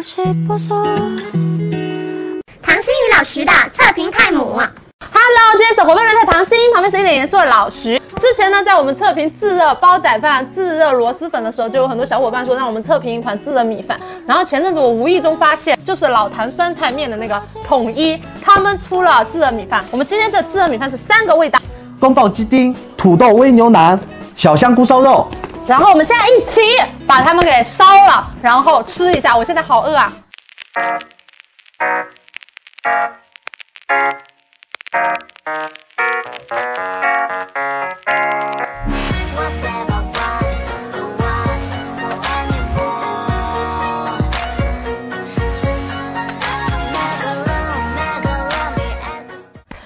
唐心宇老师的测评泰姆。Hello，今天是伙伴们在唐心，旁边是一脸严肃的老徐。之前呢，在我们测评自热煲仔饭、自热螺蛳粉的时候，就有很多小伙伴说让我们测评一款自热米饭。然后前阵子我无意中发现，就是老坛酸菜面的那个统一，他们出了自热米饭。我们今天这自热米饭是三个味道：宫爆鸡丁、土豆煨牛腩、小香菇烧肉。然后我们现在一起把它们给烧了，然后吃一下。我现在好饿啊！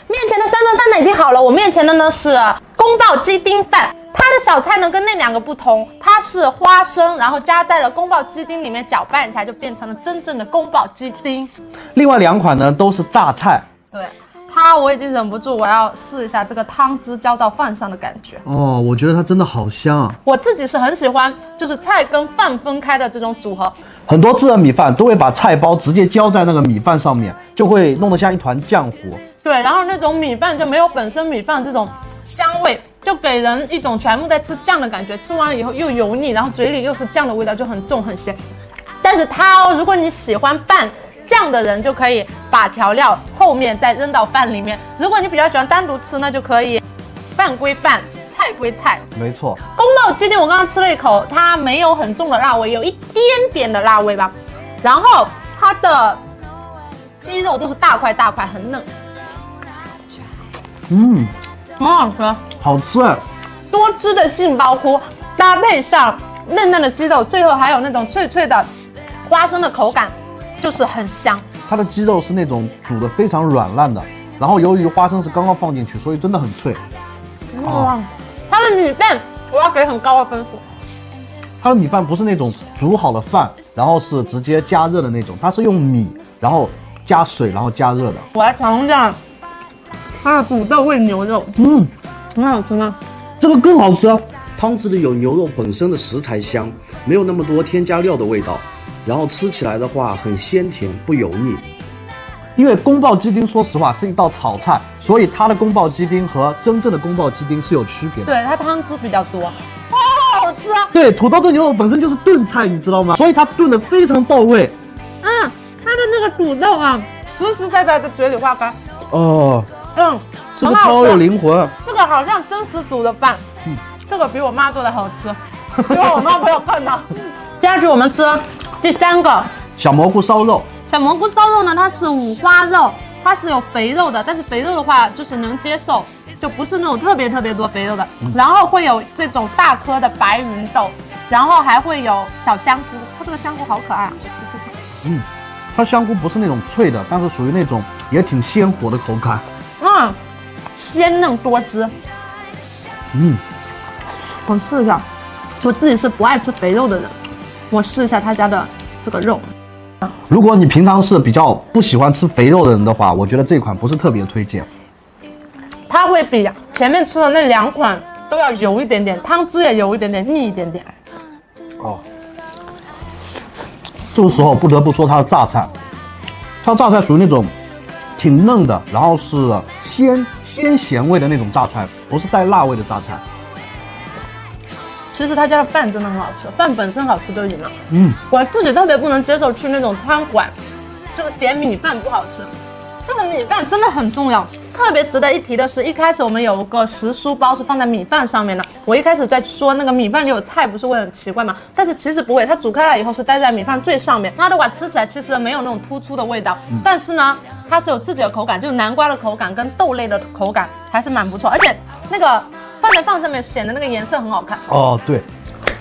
面前的三顿饭呢已经好了，我面前的呢是宫爆鸡丁饭。它的小菜呢跟那两个不同，它是花生，然后加在了宫爆鸡丁里面搅拌一下，就变成了真正的宫爆鸡丁。另外两款呢都是榨菜。对，它我已经忍不住，我要试一下这个汤汁浇到饭上的感觉。哦，我觉得它真的好香啊！我自己是很喜欢，就是菜跟饭分开的这种组合。很多自热米饭都会把菜包直接浇在那个米饭上面，就会弄得像一团浆糊。对，然后那种米饭就没有本身米饭这种香味，就给人一种全部在吃酱的感觉。吃完了以后又油腻，然后嘴里又是酱的味道，就很重很咸。但是它哦，如果你喜欢拌酱的人，就可以把调料后面再扔到饭里面；如果你比较喜欢单独吃那，就可以饭归饭，菜归菜。没错，宫爆鸡丁我刚刚吃了一口，它没有很重的辣味，有一点点的辣味吧。然后它的鸡肉都是大块大块，很嫩，嗯，很好吃。好吃哎。多汁的杏鲍菇搭配上嫩嫩的鸡肉，最后还有那种脆脆的花生的口感，就是很香。它的鸡肉是那种煮的非常软烂的，然后由于花生是刚刚放进去，所以真的很脆。哇，它的米饭我要给很高的分数。它的米饭不是那种煮好的饭，然后是直接加热的那种，它是用米，然后加水，然后加热的。我来尝一下它的土豆味牛肉，嗯，很好吃吗？这个更好吃啊。汤汁里有牛肉本身的食材香，没有那么多添加料的味道，然后吃起来的话很鲜甜，不油腻。因为宫爆鸡丁，说实话是一道炒菜，所以它的宫爆鸡丁和真正的宫爆鸡丁是有区别的。对，它汤汁比较多，哇，好吃啊！对，土豆炖牛肉本身就是炖菜，你知道吗？所以它炖的非常到位。嗯，它的那个土豆啊，实实在在在嘴里化开。哦，嗯，这个超有灵魂。这个好像真实煮的饭，嗯这个比我妈做的好吃，希望我妈不要看到。接下去我们吃第三个小蘑菇烧肉，小蘑菇烧肉呢，它是五花肉，它是有肥肉的，但是肥肉的话就是能接受，就不是那种特别特别多肥肉的。然后会有这种大颗的白芸豆，然后还会有小香菇，它这个香菇好可爱啊，我吃吃看。嗯，它香菇不是那种脆的，但是属于那种也挺鲜活的口感。嗯，鲜嫩多汁，嗯，我试一下。我自己是不爱吃肥肉的人，我试一下他家的这个肉。如果你平常是比较不喜欢吃肥肉的人的话，我觉得这款不是特别推荐。它会比前面吃的那两款都要油一点点，汤汁也油一点点，腻一点点。哦，这个时候不得不说它的榨菜，它榨菜属于那种挺嫩的，然后是鲜鲜咸味的那种榨菜，不是带辣味的榨菜。其实他家的饭真的很好吃，饭本身好吃就赢了。嗯，我自己特别不能接受去那种餐馆，这个点米饭不好吃，这个米饭真的很重要。特别值得一提的是，一开始我们有个时蔬包是放在米饭上面的。我一开始在说那个米饭里有菜，不是会很奇怪吗？但是其实不会，它煮开了以后是待在米饭最上面。它的话吃起来其实没有那种突出的味道，但是呢，它是有自己的口感，就是南瓜的口感跟豆类的口感还是蛮不错，而且那个放在饭上面显得那个颜色很好看。哦，对。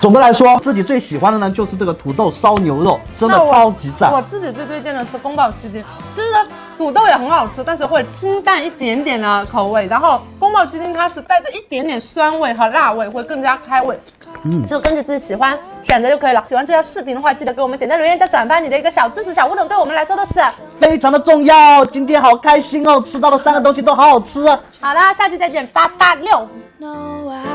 总的来说，自己最喜欢的呢就是这个土豆烧牛肉，真的超级赞。我自己最推荐的是宫保鸡丁，就是土豆也很好吃，但是会清淡一点点的口味。然后宫保鸡丁它是带着一点点酸味和辣味，会更加开胃。嗯就根据自己喜欢选择就可以了。喜欢这条视频的话，记得给我们点赞、留言、加转发，你的一个小支持、小互动，对我们来说都是。非常的重要。今天好开心哦，吃到的三个东西都好好吃啊。好啦，下期再见，八八六。No, I